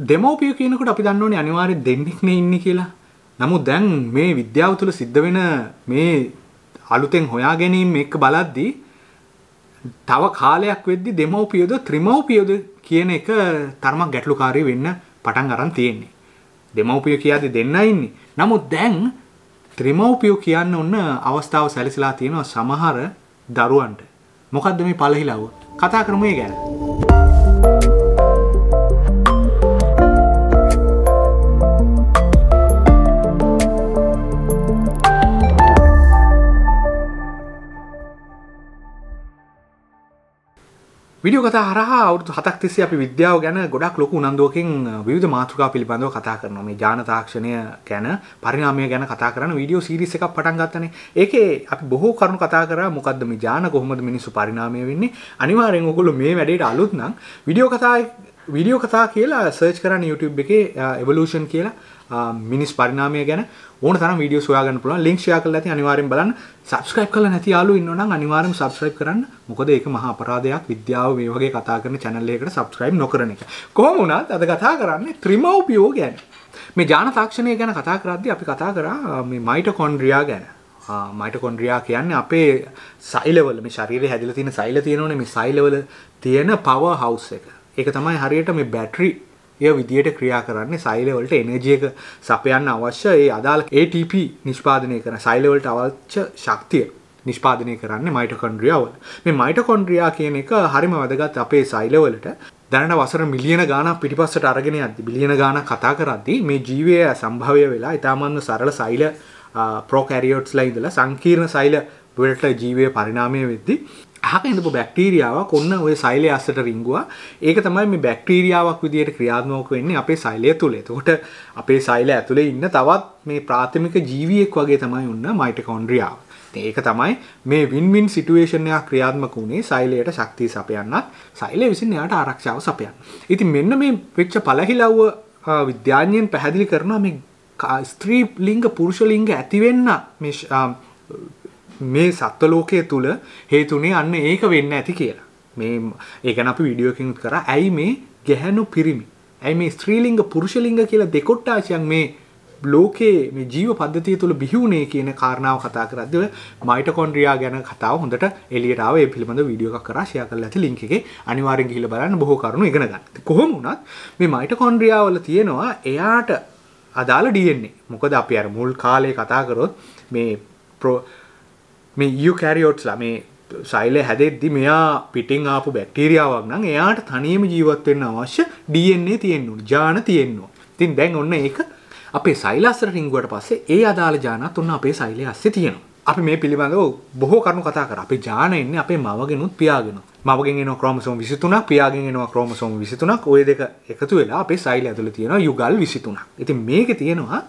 දෙමව්පියෝ කියනකොට අපි දන්න ඕනේ අනිවාර්යෙන් දෙන්නෙක්නේ ඉන්නේ කියලා. නමුත් දැන් මේ විද්‍යාව තුළ සිද්ධ වෙන මේ අලුතෙන් හොයා ගැනීම එක්ක බලද්දී තව කාලයක් වෙද්දි දෙමව්පියෝද ත්‍රිමව්පියෝද කියන එක තරමක් ගැටලුකාරී වෙන්න පටන් අරන් තියෙන්නේ. දෙමව්පියෝ කියද්දි දෙන්නයි ඉන්නේ. නමුත් දැන් ත්‍රිමව්පියෝ කියන්න ඔන්න අවස්ථාව සැලසලා තියෙනවා සමහර දරුවන්ට. මොකද්ද මේ පළහිලව්ව? කතා කරමු ඒ ගැන. විඩියෝ කතා හරහා අවුරුදු හතක් තිස්සේ අපි විද්‍යාව ගැන ගොඩක් ලොකු උනන්දුවකින් විවිධ මාතෘකා පිළිබඳව කතා කරනවා. මේ ජාන තාක්ෂණය ගැන පරිණාමය ගැන කතා කරන වීඩියෝ සීරීස් එකක් පටන් ගත්තනේ. ඒකේ අපි බොහෝ කරුණු කතා කරා මොකද්ද මේ ජාන කොහොමද මිනිස්සු පරිණාමය වෙන්නේ? අනිවාර්යෙන් ඔයගොල්ලෝ මේ වැඩේට අලුත් නම් වීඩියෝ කතා වීඩියෝ කතා කියලා සර්ච් කරන්න YouTube එකේ uh, එවලූෂන් කියලා uh, මිනිස් පරිණාමය ගැන. ඕන තරම් වීඩියෝ සොයාගන්න පුළුවන්. ලින්ක් ෂෙයා කරලා ඇති අනිවාර්යෙන් බලන්න. Subscribe කරලා නැති යාළුවෝ ඉන්නවනම් අනිවාර්යෙන්ම subscribe කරන්න. මොකද ඒක මහා අපරාධයක්. විද්‍යාව මේ වගේ කතා කරන channel එකකට subscribe නොකරන එක. කොහොම වුණත් අද කතා කරන්නේ ත්‍රිමව්පියෝ ගැන. මේ ජාන තාක්ෂණය ගැන කතා කරද්දී අපි කතා කරා uh, මේ මයිටොකොන්ඩ්‍රියා ගැන. මයිටකොන්ඩ්‍රියා කියන්නේ අපේ සයිලවල මේ ශරීරයේ හැදිලා තියෙන සෛල තියෙනවනේ මේ සෛලවල තියෙන පවර් හවුස් එක. ඒක තමයි හරියට මේ බැටරි එය විදියට ක්‍රියා කරන්නේ සෛලවලට එනර්ජි එක සපයන්න අවශ්‍ය ඒ අදාළ ATP නිෂ්පාදනය කරන සෛලවලට අවශ්‍ය ශක්තිය නිෂ්පාදනය කරන්නේ මයිටොකොන්ඩ්‍රියා වල. මේ මයිටොකොන්ඩ්‍රියා කියන එක හරිම වැදගත් අපේ සෛලවලට දැනට වසර මිලියන ගාණක් පිටිපස්සට අරගෙන යද්දි බිලියන ගාණක් කතා කරද්දී මේ ජීවය සම්භවය වෙලා ඊටමන්ව සරල සෛල ප්‍රෝකැරියෝට්ස්ලා ඉඳලා සංකීර්ණ සෛල වලට ජීවය පරිණාමය වෙද්දී අහක ඉඳපු බැක්ටීරියාවක් ඔන්න ওই සෛලය අස්සට රිංගුවා. ඒක තමයි මේ බැක්ටීරියාවක් විදියට ක්‍රියාත්මක වෙන්නේ අපේ සෛලය තුල. එතකොට අපේ සෛලය ඇතුලේ ඉන්න තවත් මේ ප්‍රාථමික ජීවියෙක් වගේ තමයි ඔන්න මයිටොකොන්ඩ්‍රියාව. ඒක තමයි මේ වින් වින් සිටුේෂන් එකක් ක්‍රියාත්මක වුණේ සෛලයට ශක්තිය සපයන්නත් සෛලය විසින් එයාට ආරක්ෂාව සපයන්න. ඉතින් මෙන්න මේ වෙච්ච පළහිලව්ව විද්‍යාඥයන් පැහැදිලි කරනවා මේ ස්ත්‍රී ලිංග පුරුෂ ලිංග ඇති වෙන්න මේ මේ සත්ව ලෝකයේ තුල හේතුනේ අන්න ඒක වෙන්න ඇති කියලා. මේ ඒක ගැන අපි වීඩියෝ එකකින් කරා. ඇයි මේ ගැහැණු පිරිමි? ඇයි මේ ස්ත්‍රීලිංග පුරුෂලිංග කියලා දෙකොට්ටාසියක් මේ ලෝකයේ මේ ජීව පද්ධතිය තුළ බිහිවුනේ කියන කාරණාව කතා කරද්දී මයිටොකොන්ඩ්‍රියා ගැන කතාව හොඳට එළියට ආව ඒ පිළිබඳව වීඩියෝ එකක් කරා ෂෙයා කරලා ඇති ලින්ක් එකේ අනිවාර්යෙන් ගිහිල්ලා බලන්න බොහෝ කරුණු ඉගෙන ගන්න. කොහොම වුණත් මේ මයිටොකොන්ඩ්‍රියා වල තියෙනවා එයාට අදාළ DNA. මොකද අපි අර මුල් කාලේ කතා කරොත් මේ මේ යුකැරියෝට්ස්ලා මේ සෛලය හැදෙද්දි මෙයා පිටින් ආපු බැක්ටීරියාවක් නම් එයාට තනියම ජීවත් වෙන්න අවශ්‍ය DNA තියෙන්න ඕන. ජාන තියෙන්න ඕන. ඉතින් දැන් ඔන්න ඒක අපේ සෛල අස්සට රිංගුවට පස්සේ ඒ අදාළ ජානත් ඔන්න අපේ සෛලය අස්සේ තියෙනවා. අපි මේ පිළිබඳව බොහෝ කරුණු කතා කරා. අපේ ජාන එන්නේ අපේ මවගෙනුත් පියාගෙනුත්. මවගෙන් එනවා ක්‍රෝමසෝම් 23ක් පියාගෙන් එනවා ක්‍රෝමසෝම් 23ක්. ওই දෙක එකතු වෙලා අපේ සෛලය ඇතුළේ තියෙනවා යුගල් 23ක්. ඉතින් මේකේ තියෙනවා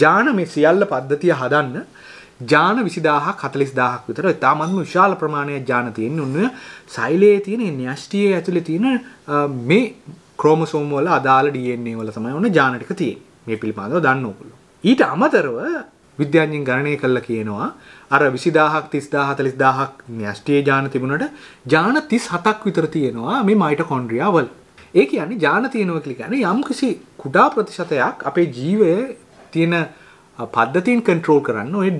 ජාන මේ සියල්ල පද්ධතිය හදන්න ජාන 20000ක් 40000ක් විතර ඉතාමත්ම විශාල ප්‍රමාණයක් ජාන තියෙන උන්න සෛලයේ තියෙන න්‍යෂ්ටියේ ඇතුලේ තියෙන මේ ක්‍රෝමසෝම් වල අදාළ DNA වල තමයි ඔන්න ජාන ටික තියෙන්නේ. මේ පිළිබඳව දන්න ඕගොල්ලෝ. ඊට අමතරව විද්‍යාඥයන් ගණනය කළා කියනවා අර 20000ක් 30000 40000ක් න්‍යෂ්ටියේ ජාන තිබුණට ජාන 37ක් විතර තියෙනවා මේ මයිටොකොන්ඩ්‍රියා වල. ඒ කියන්නේ ජාන තියෙනවා කියලා කියන්නේ යම්කිසි කුඩා ප්‍රතිශතයක් අපේ ජීවයේ තියෙන පද්ධතින් කන්ට්‍රෝල් කරන්න ඔය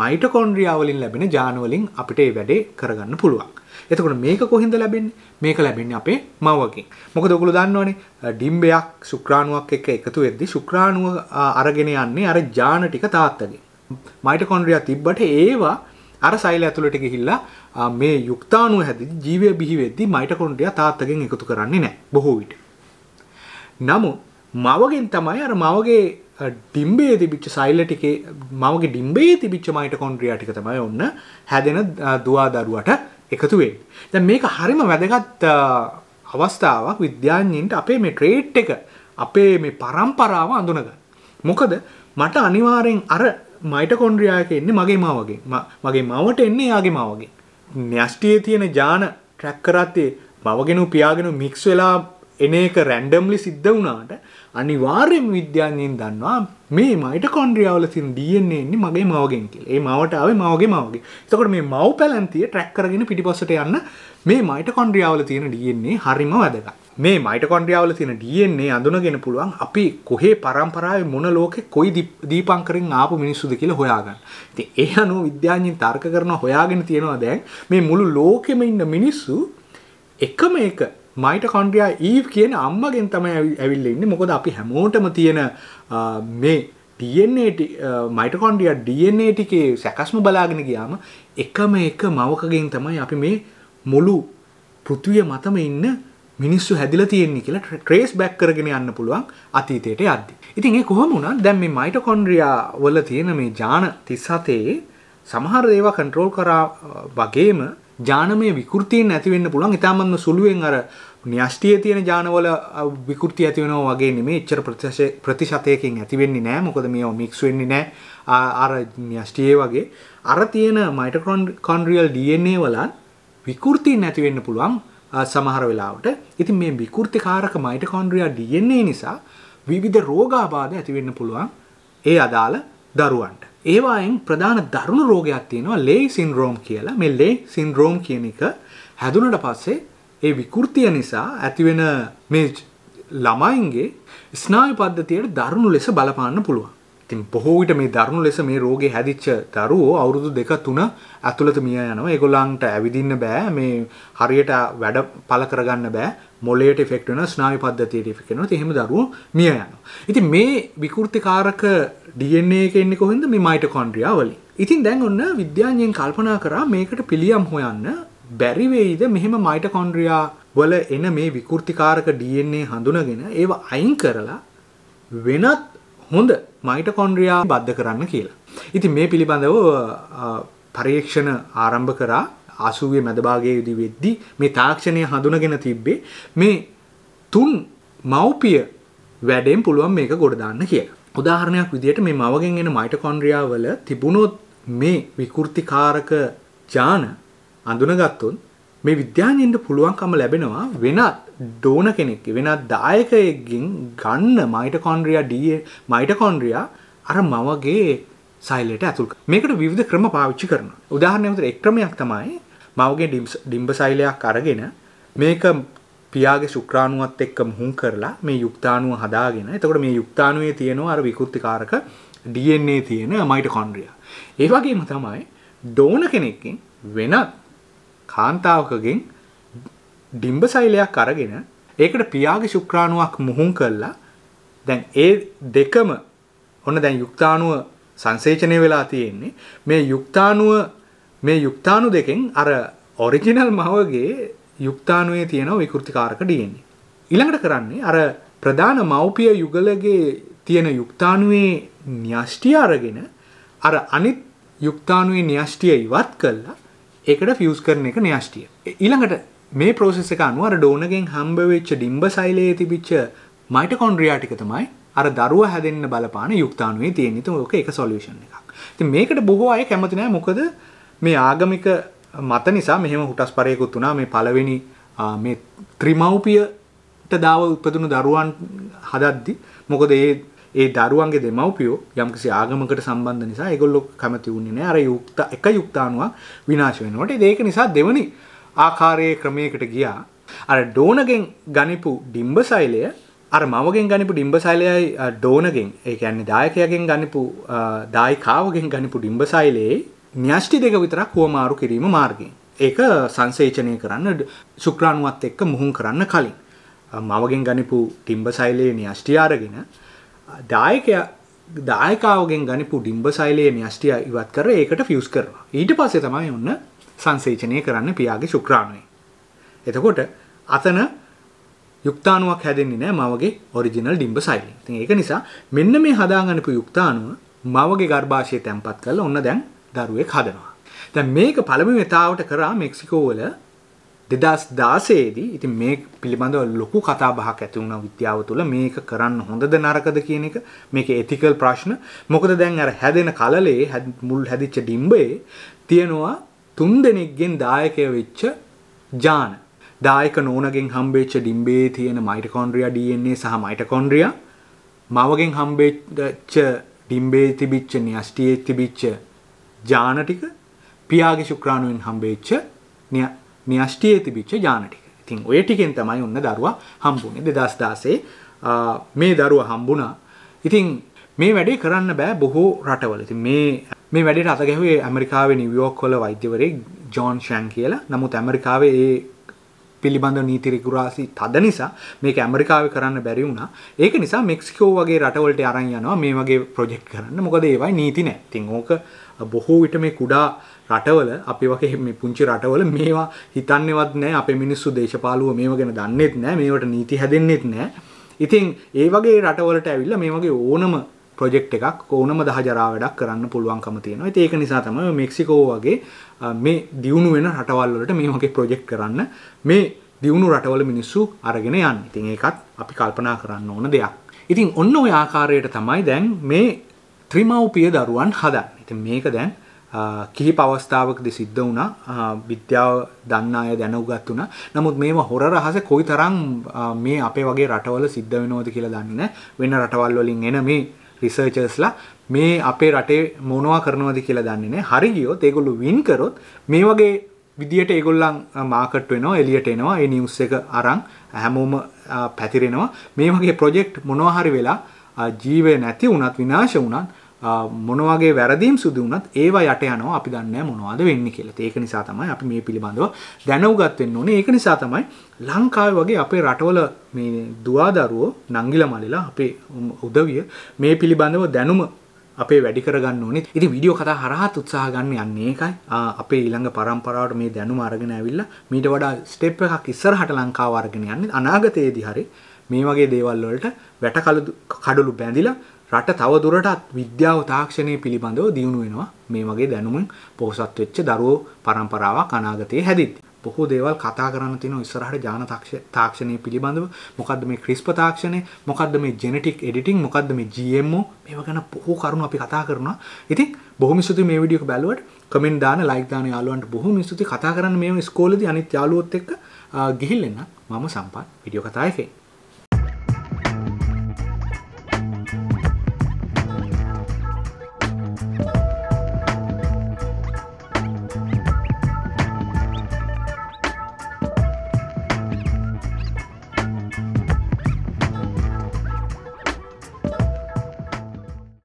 මයිටොකොන්ඩ්‍රියා වලින් ලැබෙන ජාන වලින් අපිට ඒ වැඩේ කරගන්න පුළුවන්. එතකොට මේක කොහින්ද ලැබෙන්නේ? මේක ලැබෙන්නේ අපේ මවකින්. මොකද ඔයගොල්ලෝ දන්නවනේ ඩිම්බයක් ශුක්‍රාණුවක් එක්ක එකතු වෙද්දී ශුක්‍රාණුව අරගෙන යන්නේ අර ජාන ටික තාත්තගෙන්. මයිටොකොන්ඩ්‍රියා තිබ්බට ඒවා අර සෛල ඇතුළට ගිහිල්ලා මේ යුක්තාණුව හැදෙද්දී ජීවය බිහි වෙද්දී මයිටොකොන්ඩ්‍රියා තාත්තගෙන් එකතු කරන්නේ නැහැ බොහෝ විට. නමුත් මවගෙන් තමයි අර මවගේ ඩිම්බේ තිබිච්ච සෛල ටිකේ මවගේ ඩිම්බේ තිබිච්ච මයිටොකොන්ඩ්‍රියා ටික තමයි ඔන්න හැදෙන දුවා දරුවට එකතු වෙන්නේ. දැන් මේක හරිම වැදගත් අවස්ථාවක් විද්‍යාඥයින්ට අපේ මේ ට්‍රේට් එක අපේ මේ પરම්පරාව අඳුනගන්න. මොකද මට අනිවාර්යෙන් අර මයිටොකොන්ඩ්‍රියා එක එන්නේ මගේ මවගෙන්. මගේ මවට එන්නේ යාගේ මවගෙන්. න්‍යෂ්ටියේ තියෙන ජාන ට්‍රැක් කරත්තේ මවගෙනු පියාගෙනු මික්ස් වෙලා එන එක රැන්ඩම්ලි සිද්ධ වුණාට අනිවාර්යයෙන්ම විද්‍යාඥයින් දන්නවා මේ මයිටොකොන්ඩ්‍රියා වල තියෙන DNA එන්නේ මගේ මවගෙන් කියලා. ඒ මවට ආවේ මවගේ මවගේ. එතකොට මේ මව් පැලැන්තිය ට්‍රැක් කරගෙන පිටිපස්සට යන්න මේ මයිටොකොන්ඩ්‍රියා වල තියෙන DNA හරිම වැදගත්. මේ මයිටකොන්ඩ්‍රියාවල තියෙන DNA අඳුනගෙන පුළුවන් අපි කොහේ පරම්පරාවේ මොන ලෝකෙ කොයි දීපංකරෙන් ආපු මිනිස්සුද කියලා හොයාගන්න. ඉතින් ඒ අනුව විද්‍යාඥයින් තර්ක කරනවා හොයාගෙන තියෙනවා දැන් මේ මුළු ලෝකෙම ඉන්න මිනිස්සු එකම එක මයිටකොන්ඩ්‍රියා ඊව් කියන අම්මගෙන් තමයි ඇවිල්ලා ඉන්නේ. මොකද අපි හැමෝටම තියෙන මේ DNA මයිටකොන්ඩ්‍රියා DNA ටිකේ සැකස්ම බලාගෙන ගියාම එකම එක මවකගෙන් තමයි අපි මේ මුළු පෘථිවිය මතම ඉන්න මිනිස්සු හැදිලා තියෙන්නේ කියලා ට්‍රේස් බෑක් කරගෙන යන්න පුළුවන් අතීතයට යද්දි. ඉතින් ඒ කොහොම වුණත් දැන් මේ මයිටොකොන්ඩ්‍රියා වල තියෙන මේ ජාන 37 සමහර ඒවා කන්ට්‍රෝල් කරා වගේම ජානමය විකෘතියෙන් නැති වෙන්න පුළුවන්. ඊටමන්ම සුළුවෙන් අර න්‍යෂ්ටියේ තියෙන ජානවල විකෘති ඇති වෙනවා වගේ නෙමෙයි. එච්චර ප්‍රතිශතයකින් ඇති වෙන්නේ නැහැ. මොකද මේවා මික්ස් වෙන්නේ නැහැ. අර න්‍යෂ්ටියේ වගේ අර තියෙන මයිටොකොන්ඩ්‍රියල් DNA වලත් විකෘති නැති වෙන්න පුළුවන්. සමහර වෙලාවට ඉතින් මේ විකෘතිකාරක මයිටකොන්ඩ්‍රියා DNA නිසා විවිධ රෝගාබාධ ඇති වෙන්න පුළුවන් ඒ අදාළ දරුවන්ට. ඒවායෙන් ප්‍රධාන දරුණු රෝගයක් තියෙනවා ලේ සින්ඩ්‍රෝම් කියලා. මේ ලේ සින්ඩ්‍රෝම් කියන එක හැදුනට පස්සේ ඒ විකෘතිය නිසා ඇතිවෙන මේ ළමයින්ගේ ස්නායු පද්ධතියට දරුණු ලෙස බලපාන්න පුළුවන්. ඉතින් බොහෝ විට මේ දරුණු ලෙස මේ රෝගේ හැදිච්ච දරුවෝ අවුරුදු දෙක තුන ඇතුළත මිය යනවා. ඒගොල්ලන්ට ඇවිදින්න බෑ. මේ හරියට වැඩ පළ කරගන්න බෑ. මොළයට ඉෆෙක්ට් වෙනවා, ස්නායු පද්ධතියට ඉෆෙක්ට් වෙනවා. ඉතින් එහෙම දරුවෝ මිය යනවා. ඉතින් මේ විකෘතිකාරක DNA එක එන්නේ කොහෙන්ද? මේ මයිටොකොන්ඩ්‍රියා වලින්. ඉතින් දැන් ඔන්න විද්‍යාඥයන් කල්පනා කරා මේකට පිළියම් හොයන්න බැරි වෙයිද මෙහෙම මයිටොකොන්ඩ්‍රියා වල එන මේ විකෘතිකාරක DNA හඳුනගෙන ඒව අයින් කරලා වෙනත් හොඳ මයිටකොන්ඩ්‍රියා බද්ධ කරන්න කියලා. ඉතින් මේ පිළිබඳව පරීක්ෂණ ආරම්භ කරා ආසුවේ මැදභාගයේදී වෙද්දී මේ තාක්ෂණය හඳුනගෙන තිබ්බේ මේ තුන් මව්පිය වැඩෙන් පුළුවන් මේක ගොඩ දාන්න කියලා. උදාහරණයක් විදිහට මේ මවගෙන් එන මයිටොකොන්ඩ්‍රියා වල තිබුණොත් මේ විකෘතිකාරක ජාන අඳුනගත්තොත් මේ විද්‍යාඥයින්ට පුළුවන්කම ලැබෙනවා වෙනත් ඩෝන කෙනෙක් වෙනත් දායකයෙක්ගෙන් ගන්න මයිටකොන්ඩ්‍රියා ඩ මයිටකොන්ඩ්‍රියා අර මවගේ සයිලට ඇතුල් මේකට විවිධ ක්‍රම පාවිච්චි කරන උදාහරණයමතර එක්‍රමයක් තමයි මවගේ ඩිම්බ සයිලයක් අරගෙන මේක පියාගේ ශුක්‍රාණුවත් එක්ක මුහුන් කරලා මේ යුක්තාණුව හදාගෙන එතකොට මේ යුක්තාණුවේ තියෙනවා අර විකෘතිකාරක DNA තියෙන මයිටකොන්ඩ්‍රියා. ඒ වගේම තමයි ඩෝන කෙනෙක්ගෙන් වෙනත් කාන්තාවකගෙන් ඩිම්බ සෛලයක් අරගෙන ඒකට පියාගේ ශුක්‍රාණුවක් මුහුන් කළා. දැන් ඒ දෙකම ඔන්න දැන් යුක්තාණුව සංසේචනය වෙලා තියෙන්නේ. මේ යුක්තාණුව මේ යුක්තාණු දෙකෙන් අර ඔරිජිනල් මවගේ යුක්තාණුවේ තියෙන විකෘතිකාරක DNA ඊළඟට කරන්නේ අර ප්‍රධාන මව්පිය යුගලගේ තියෙන යුක්තාණුවේ න්‍යෂ්ටිය අරගෙන අර අනිත් යුක්තාණුවේ න්‍යෂ්ටිය ඉවත් කළා. ඒකට ෆියුස් කරන එක න්‍යෂ්ටිය. ඊළඟට මේ ප්‍රෝසෙස් එක අනුව අර ඩෝනගෙන් හම්බ වෙච්ච ඩිම්බ සෛලයේ තිබිච්ච මයිටොකොන්ඩ්‍රියා ටික තමයි අර දරුවා හැදෙන්න බලපාන යුක්තාණුවේ තියෙන. ඉතින් ඕක එක සොලියුෂන් එකක්. ඉතින් මේකට බොහෝ අය කැමති නැහැ. මොකද මේ ආගමික මත නිසා මෙහෙම හුටස්පරයකුත් වුණා මේ පළවෙනි මේ ත්‍රිමෞපියට දාව උපදුණු දරුවන් හදද්දි මොකද ඒ ඒ දරුවන්ගේ දෙමව්පියෝ යම්කිසි ආගමකට සම්බන්ධ නිසා ඒගොල්ලෝ කැමති වුණේ නැහැ අර යුක්ත එක යුක්තාණුවක් විනාශ වෙනකොට ඒක නිසා දෙවනි ආකාරයේ ක්‍රමයකට ගියා. අර ඩෝනගෙන් ගනිපු ඩිම්බසෛලය අර මවගෙන් ගනිපු ඩිම්බසෛලයයි ඩෝනගෙන් ඒ කියන්නේ දායකයාගෙන් ගනිපු දායිකාවගෙන් ගනිපු ඩිම්බසෛලයේ න්‍යෂ්ටි දෙක විතරක් හුවමාරු කිරීම මාර්ගයෙන්. ඒක සංසේචනය කරන්න ශුක්‍රාණුවත් එක්ක මුහුන් කරන්න කලින්. මවගෙන් ගනිපු ටිම්බසෛලයේ න්‍යෂ්ටි අරගෙන දායකයා දායකාවගෙන් ගනිපු ඩිම්බ සෛලයේ න්‍යෂ්ටිය ඉවත් කර ඒකට ෆියුස් කරනවා. ඊට පස්සේ තමයි ඔන්න සංසේචනය කරන්න පියාගේ ශුක්‍රාණුවේ. එතකොට අතන යුක්තාණුවක් හැදෙන්නේ නැහැ මවගේ ඔරිජිනල් ඩිම්බ සෛලයෙන්. ඉතින් ඒක නිසා මෙන්න මේ හදාගන්නපු යුක්තාණුව මවගේ ගර්භාෂයේ තැම්පත් කරලා ඔන්න දැන් දරුවෙක් හදනවා. දැන් මේක පළමුව වතාවට කරා මෙක්සිකෝ වල දෙදස් දාසේදී ඉතින් මේ පිළිබඳව ලොකු කතා බහක් ඇති වුණා විද්‍යාව තුළ. මේක කරන්න හොඳද නරකද කියන එක. මේකේ එතිකල් ප්‍රශ්න. මොකද දැන් අර හැදෙන කලලේ මුල් හැදිච්ච ඩිම්බේ තියනවා තුන් දෙනෙක්ගෙන් දායකය වෙච්ච ජාන. දායක නෝනගෙන් හම්බෙච්ච ඩිම්බේ තියෙන මයිටකොන්ඩ්‍රියා DNA සහ මයිටකොන්ඩ්‍රියා. මවගෙන් හම්බෙච්ච ඩිම්බේ තිබිච්ච න්‍යෂ්ටියේ තිබිච්ච ජාන ටික පියාගේ ශුක්‍රාණුවෙන් හම්බෙච්ච න්‍යෂ්ටියේ තිබිච්ච ජාන ටික. ඉතින් ඔය ටිකෙන් තමයි ඔන්න දරුවා හම්බුනේ 2016 මේ දරුවා හම්බුණා. ඉතින් මේ වැඩේ කරන්න බෑ බොහෝ රටවල. ඉතින් මේ මේ වැඩේට අත ගැහුවේ ඇමරිකාවේ නිව්යෝක් වල වෛද්‍යවරයෙක් ජෝන් ෂැන් කියලා. නමුත් ඇමරිකාවේ ඒ පිළිබඳ නීති රිකුරාසි තද නිසා මේක ඇමරිකාවේ කරන්න බැරි වුණා. ඒක නිසා මෙක්සිකෝ වගේ රටවලට අරන් යනවා මේ වගේ ප්‍රොජෙක්ට් කරන්න. මොකද ඒවයි නීති නැහැ. ඉතින් ඕක බොහෝ විට මේ කුඩා රටවල අපි වගේ මේ පුංචි රටවල මේවා හිතන්නේවත් නැහැ. අපේ මිනිස්සු දේශපාලුව මේව ගැන දන්නේත් නැහැ. මේවට නීති හැදෙන්නෙත් නැහැ. ඉතින් ඒ වගේ රටවලට ඇවිල්ලා මේ වගේ ඕනම ප්‍රොජෙක්ට් එකක් ඕනම දහජරා වැඩක් කරන්න පුළුවන්කම තියෙනවා. ඉතින් ඒක නිසා තමයි මෙක්සිකෝ වගේ මේ දියුණු වෙන රටවල් වලට මේ වගේ ප්‍රොජෙක්ට් කරන්න මේ දියුණු රටවල මිනිස්සු අරගෙන යන්නේ. ඉතින් ඒකත් අපි කල්පනා කරන්න ඕන දෙයක්. ඉතින් ඔන්න ඔය ආකාරයට තමයි දැන් මේ ත්‍රිමව්පිය දරුවන් හදන්නේ. ඉතින් මේක දැන් කිහිප අවස්ථාවකදී සිද්ධ වුණා විද්‍යාව දන්න අය දැනුගත් වුණා. නමුත් මේවා හොර රහස කොයිතරම් මේ අපේ වගේ රටවල සිද්ධ වෙනවද කියලා දන්නේ නැහැ. වෙන රටවල් වලින් එන මේ රිසර්චර්ස්ලා මේ අපේ රටේ මොනවා කරනවද කියලා දන්නේ නැහැ. හරි ගියොත් ඒගොල්ලෝ වින් කරොත් මේ වගේ විදියට ඒගොල්ලන් මාකට් වෙනවා එළියට එනවා ඒ නිවුස් එක අරන් හැමෝම පැතිරෙනවා මේ වගේ ප්‍රොජෙක්ට් මොනවා හරි වෙලා ජීවය නැති වුණත් විනාශ වුණත් මොන වගේ වැරදීම් සිදු වුණත් ඒවා යට යනවා අපි දන්නේ මොනවද වෙන්නේ කියලා. ඒක නිසා තමයි අපි මේ පිළිබඳව දැනුගත් වෙන්න ඕනේ. ඒක නිසා තමයි ලංකාවේ වගේ අපේ රටවල මේ දුවදරුවෝ නංගිලා මල්ලිලා අපේ උදවිය මේ පිළිබඳව දැනුම අපේ වැඩි කරගන්න ඕනේ. ඉතින් වීඩියෝ කතා හරහාත් උත්සාහ ගන්න යන්නේ ඒකයි. අපේ ඊළඟ පරම්පරාවට මේ දැනුම අරගෙන ඇවිල්ලා මීට වඩා ස්ටෙප් එකක් ඉස්සරහට ලංකාව අරගෙන යන්නේ. අනාගතයේදී හරි මේ වගේ දේවල් වලට වැට කඩලු බැඳිලා රට තව දුරටත් විද්‍යාව තාක්ෂණය පිළිබඳව දියුණු වෙනවා මේ වගේ දැනුමින් පොහොසත් වෙච්ච දරුවෝ පරම්පරාවක් අනාගතයේ හැදිද්දී. බොහෝ දේවල් කතා කරන්න තියෙනවා ඉස්සරහට ජාන තාක්ෂණය පිළිබඳව. මොකද්ද මේ ක්‍රිස්පර් තාක්ෂණය? මොකද්ද මේ ජෙනටික් එඩිටිං? මොකද්ද මේ GMO? මේවා ගැන බොහෝ කරුණු අපි කතා කරනවා. ඉතින් බොහොම ස්තුතියි මේ වීඩියෝ එක බැලුවට. කමෙන්ට් දාන්න, ලයික් දාන්න යාළුවන්ට බොහොම ස්තුතියි. කතා කරන්න මේ ඉස්කෝලේදී අනිත් යාළුවොත් එක්ක ගිහිල්ලා මම සම්පත් වීඩියෝ කතා එකේ